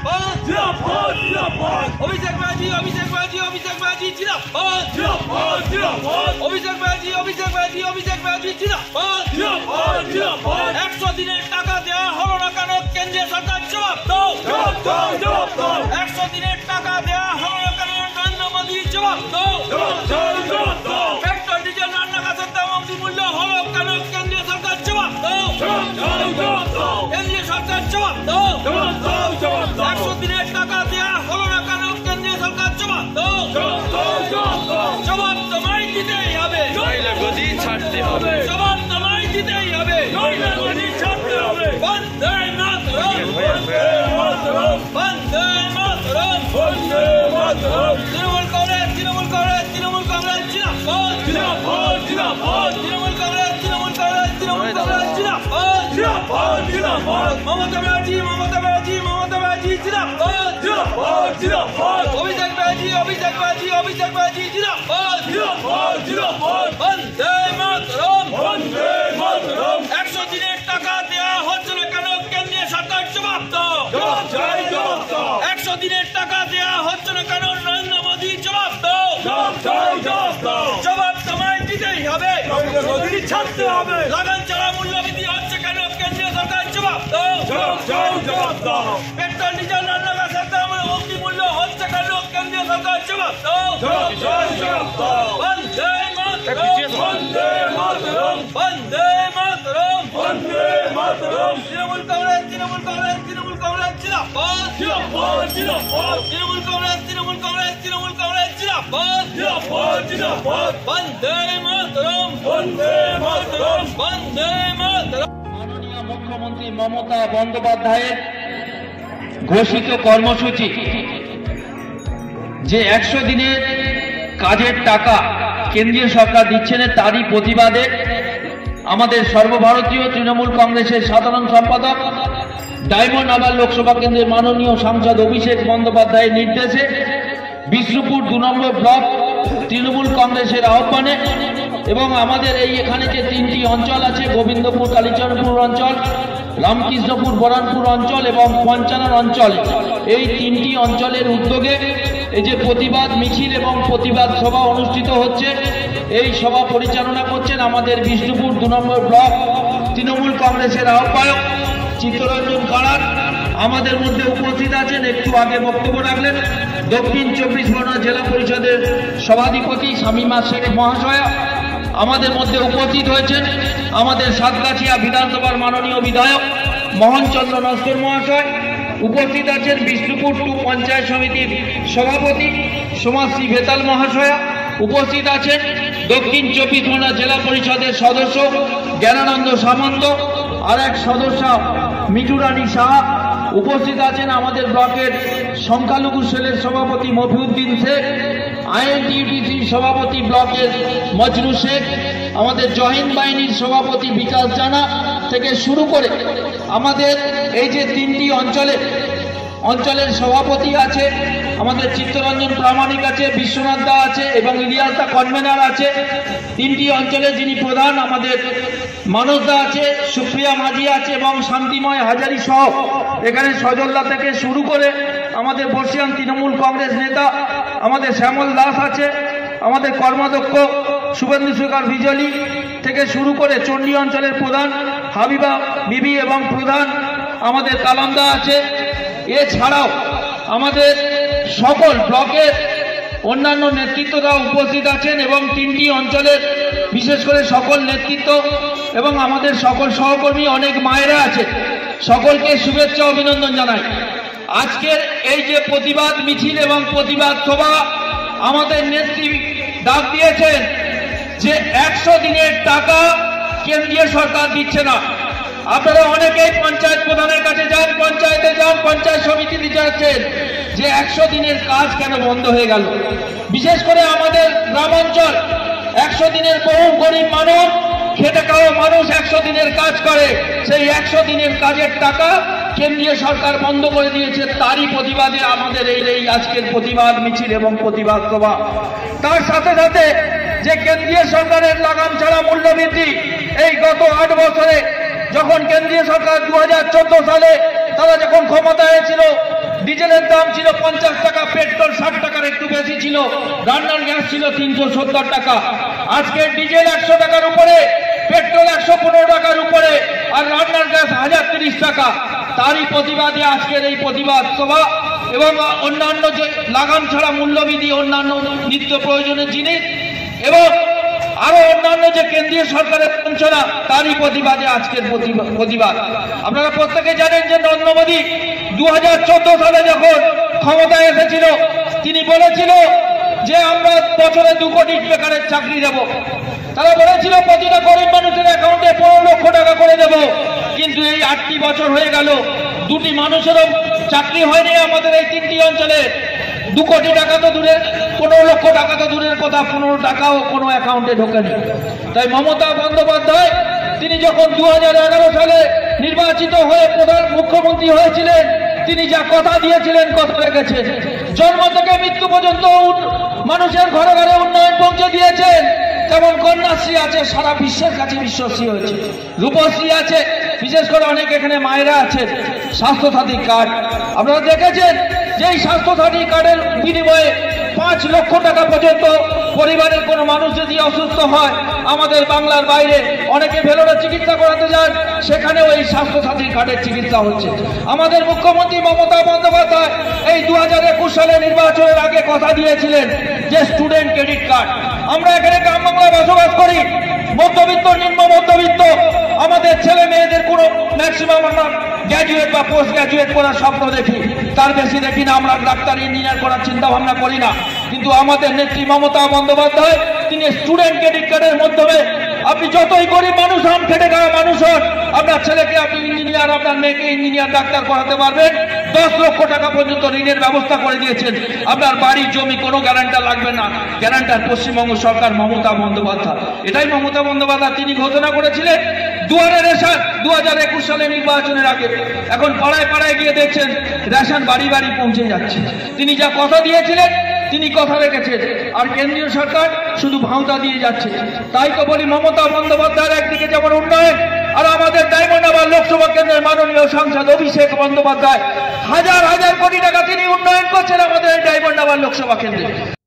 জিরাফান জিরাফান অভিষেক ব্যানার্জি অভিষেক ব্যানার্জি অভিষেক ব্যানার্জি জিরাফান জিরাফান জিরাফান অভিষেক ব্যানার্জি অভিষেক ব্যানার্জি অভিষেক ব্যানার্জি জিরাফান জিরাফান জিরাফান একশো দিনের টাকা দেওয়া হলো না কেন? কেন্দ্রীয় সরকার জবাব দাও। জবাব দাও জবাব দাও। একশো দিনের টাকা দেওয়া হলো না কেন? নরেন্দ্র মোদী জবাব দাও। জবাব দাও জবাব দাও। পেট্রোল ডিজেল রান্না গাছের দাম অগ্নি মূল্য হলো কেন? কেন্দ্রীয় সরকার জবাব দাও। জবাব দাও জবাব দাও। কেন্দ্রীয় সরকার জবাব দাও। জবাব দাও জিন্দাবাদ জিন্দাবাদ জিন্দাবাদ অভিষেক ব্যানার্জি অভিষেক ব্যানার্জি অভিষেক ব্যানার্জি জিন্দাবাদ জিন্দাবাদ জিন্দাবাদ বন্দে মাতরম বন্দে মাতরম একশো দিনের টাকা দেওয়া হচ্ছে না কেন? কেন্দ্রীয় সরকার জবাব দাও জবাব চাই জবাব দাও একশো দিনের টাকা দেওয়া হচ্ছে না কেন? নরেন্দ্র মোদী জবাব দাও জবাব চাই জবাব দাও জবাব তোমায় দিতেই হবে। ছাড়তে হবে। লাগান ছাড়া মূল্যবৃদ্ধি হচ্ছে কেন? কেন্দ্রীয় সরকার জবাব দাও জবাব চাই। জবাব দাও মাননীয় মুখ্যমন্ত্রী মমতা বন্দ্যোপাধ্যায়ের ঘোষিত কর্মসূচি যে একশো দিনের কাজের টাকা কেন্দ্রীয় সরকার দিচ্ছে না, তারই প্রতিবাদে আমাদের সর্বভারতীয় তৃণমূল কংগ্রেসের সাধারণ সম্পাদক ডায়মন্ড আবার লোকসভা কেন্দ্রের মাননীয় সাংসদ অভিষেক বন্দ্যোপাধ্যায়ের নির্দেশে বিষ্ণুপুর দু নম্বর ব্লক তৃণমূল কংগ্রেসের আহ্বানে এবং আমাদের এই এখানে যে তিনটি অঞ্চল আছে, গোবিন্দপুর, কালীচরণপুর অঞ্চল, রামকৃষ্ণপুর, বরানপুর অঞ্চল এবং পঞ্চানন অঞ্চল, এই তিনটি অঞ্চলের উদ্যোগে এই যে প্রতিবাদ মিছিল এবং প্রতিবাদ সভা অনুষ্ঠিত হচ্ছে, এই সভা পরিচালনা করছেন আমাদের বিষ্ণুপুর দু নম্বর ব্লক তৃণমূল কংগ্রেসের আহ্বায়ক চিত্তরঞ্জন কারার আমাদের মধ্যে উপস্থিত আছেন, একটু আগে বক্তব্য রাখলেন দক্ষিণ চব্বিশ পরগনা জেলা পরিষদের সভাধিপতি শামীমা শেখ মহাশয়া। আমাদের মধ্যে উপস্থিত হয়েছেন আমাদের সাতগাছিয়া বিধানসভার মাননীয় বিধায়ক মোহনচন্দ্র নস্কর মহাশয়। উপস্থিত আছেন বিষ্ণুপুর টু পঞ্চায়েত সমিতির সভাপতি সমাজশ্রী ভেতাল মহাশয়া উপস্থিত আছেন দক্ষিণ চব্বিশ পরগনা জেলা পরিষদের সদস্য জ্ঞানানন্দ সামন্ত, আর এক সদস্য মিঠুরানী সাহা। উপস্থিত আছেন আমাদের ব্লকের সংখ্যালঘু সেলের সভাপতি মফিউদ্দিন শেখ, আইএনটিউটিসি সভাপতি ব্লকের মজরু শেখ, আমাদের জহিন বাহিনীর সভাপতি বিকাশ জানা থেকে শুরু করে আমাদের এই যে তিনটি অঞ্চলে, অঞ্চলের সভাপতি আছে, আমাদের চিত্তরঞ্জন প্রামাণিক আছে, বিশ্বনাথ দা আছে এবং ইলিয়াস দা কনভেনার আছে। তিনটি অঞ্চলে যিনি প্রধান আমাদের মানস দা আছে, সুপ্রিয়া মাঝি আছে এবং শান্তিময় হাজারি সহ এখানে সজলদা থেকে শুরু করে আমাদের বর্ষিয়ান তৃণমূল কংগ্রেস নেতা, আমাদের শ্যামল দাস আছে, আমাদের কর্মাধ্যক্ষ শুভেন্দু শেখর বিজলি থেকে শুরু করে চণ্ডী অঞ্চলের প্রধান হাবিবা, বিবি এবং প্রধান আমাদের কালামদা আছে। এছাড়াও আমাদের সকল ব্লকের অন্যান্য নেতৃত্বরা উপস্থিত আছেন এবং তিনটি অঞ্চলের বিশেষ করে সকল নেতৃত্ব এবং আমাদের সকল সহকর্মী অনেক মায়েরা আছে সকলকে শুভেচ্ছা অভিনন্দন জানাই। আজকের এই যে প্রতিবাদ মিছিল এবং প্রতিবাদ সভা আমাদের নেত্রী ডাক দিয়েছেন যে একশো দিনের টাকা কেন্দ্রীয় সরকার দিচ্ছে না। আপনারা অনেকেই পঞ্চায়েত প্রধানের কাছে যান, পঞ্চায়েতে যান, পঞ্চায়েত সমিতিতে যাচ্ছেন যে একশো দিনের কাজ কেন বন্ধ হয়ে গেল? বিশেষ করে আমাদের গ্রামাঞ্চল, একশো দিনের বহু গরিব মানুষ, খেটে খাওয়া মানুষ একশো দিনের কাজ করে। সেই একশো দিনের কাজের টাকা কেন্দ্রীয় সরকার বন্ধ করে দিয়েছে। তারই প্রতিবাদে আমাদের এই এই আজকের প্রতিবাদ, মিছিল এবং প্রতিবাদ সভা। তার সাথে সাথে যে কেন্দ্রীয় সরকারের লাগাম ছাড়া মূল্যবৃদ্ধি এই গত আট বছরে যখন কেন্দ্রীয় সরকার দু হাজার চোদ্দ সালে তারা যখন ক্ষমতায় ছিল ডিজেলের দাম ছিল পঞ্চাশ টাকা, পেট্রোল ষাট টাকার একটু বেশি ছিল রান্নার গ্যাস ছিল তিনশো সত্তর টাকা। আজকে ডিজেল একশো টাকার উপরে, পেট্রোল একশো পনেরো টাকার উপরে, আর রান্নার গ্যাস হাজার তিরিশ টাকা। তারই প্রতিবাদে আজকের এই প্রতিবাদ সভা এবং অন্যান্য যে লাগাম ছাড়া মূল্যবিধি অন্যান্য নিত্য প্রয়োজনীয় জিনিস এবং আরও অন্যান্য যে কেন্দ্রীয় সরকারের বঞ্চনা তারই প্রতিবাদে আজকের প্রতিবা- প্রতিবাদ। আপনারা প্রত্যেকে জানেন যে নরেন্দ্র মোদী দু হাজার চোদ্দ সালে যখন ক্ষমতায় এসেছিল, তিনি বলেছিল যে আমরা বছরে দু কোটি বেকারের চাকরি দেব। তারা বলেছিল, প্রতিটা গরিব মানুষের অ্যাকাউন্টে পনেরো লক্ষ টাকা করে দেব। কিন্তু এই আটটি বছর হয়ে গেল, দুটি মানুষেরও চাকরি হয়নি আমাদের এই তিনটি অঞ্চলে। দু কোটি টাকা তো দূরের পনেরো লক্ষ টাকা তো দূরের কথা পনেরো টাকাও কোনো অ্যাকাউন্টে ঢোকেনি। তাই মমতা বন্দ্যোপাধ্যায়, তিনি যখন দু হাজার এগারো সালে নির্বাচিত হয়ে প্রধান মুখ্যমন্ত্রী হয়েছিলেন, তিনি যা কথা দিয়েছিলেন কথা রেখেছেন জন্ম থেকে মৃত্যু পর্যন্ত মানুষের ঘরে ঘরে উন্নয়ন পৌঁছে দিয়েছেন। যেমন কন্যাশ্রী আছে, সারা বিশ্বের কাছে বিশ্বশ্রী হয়েছে। রূপশ্রী আছে, বিশেষ করে অনেক এখানে মায়েরা আছেন, স্বাস্থ্যসাথী কার্ড। আপনারা দেখেছেন যে স্বাস্থ্যসাথী কার্ডের বিনিময়ে পাঁচ লক্ষ টাকা পর্যন্ত পরিবারের কোনো মানুষ যদি অসুস্থ হয়, আমাদের বাংলার বাইরে অনেকে ভেলোরে চিকিৎসা করাতে যান সেখানেও এই স্বাস্থ্যসাথী কার্ডের চিকিৎসা হচ্ছে। আমাদের মুখ্যমন্ত্রী মমতা বন্দ্যোপাধ্যায় এই দু হাজার একুশ সালে নির্বাচনের আগে কথা দিয়েছিলেন যে স্টুডেন্ট ক্রেডিট কার্ড। আমরা এখানে গ্রাম বাংলায় বসবাস করি, মধ্যবিত্ত, নিম্ন মধ্যবিত্ত, আমাদের ছেলে মেয়েদের কোনো ম্যাক্সিমাম আমরা গ্র্যাজুয়েট বা পোস্ট গ্র্যাজুয়েট করার স্বপ্ন দেখি। তার বেশি দেখি না, আমরা ডাক্তার ইঞ্জিনিয়ার করার চিন্তা ভাবনা করি না। কিন্তু আমাদের নেত্রী মমতা বন্দ্যোপাধ্যায়, তিনি স্টুডেন্ট ক্রেডিট কার্ডের মাধ্যমে আপনি যতই গরিব মানুষ হন, খেটে খাওয়া মানুষ হন, আপনার ছেলেকে আপনি ইঞ্জিনিয়ার আপনার মেয়েকে ইঞ্জিনিয়ার ডাক্তার করাতে পারবেন। দশ লক্ষ টাকা পর্যন্ত ঋণের ব্যবস্থা করে দিয়েছেন। আপনার বাড়ি জমি কোনো গ্যারান্টার লাগবে না। গ্যারান্টার পশ্চিমবঙ্গ সরকার মমতা বন্দ্যোপাধ্যায়। এটাই মমতা বন্দ্যোপাধ্যায়, তিনি ঘোষণা করেছিলেন দুয়ারে রেশন দু হাজার একুশ সালে নির্বাচনের আগে এখন পাড়ায় পাড়ায় গিয়ে দেখছেন রেশন বাড়ি বাড়ি পৌঁছে যাচ্ছে। তিনি যা কথা দিয়েছিলেন, তিনি কথা রেখেছেন। আর কেন্দ্রীয় সরকার শুধু ভাওতা দিয়ে যাচ্ছে। তাই তো বলি মমতা বন্দ্যোপাধ্যায়ের একদিকে যেমন উন্নয়ন, আর আমাদের ডায়মন্ড আবার লোকসভা কেন্দ্রের মাননীয় সাংসদ অভিষেক বন্দ্যোপাধ্যায়, হাজার হাজার কোটি টাকা তিনি উন্নয়ন করছেন আমাদের এই ডায়মন্ড আবার লোকসভা কেন্দ্রে।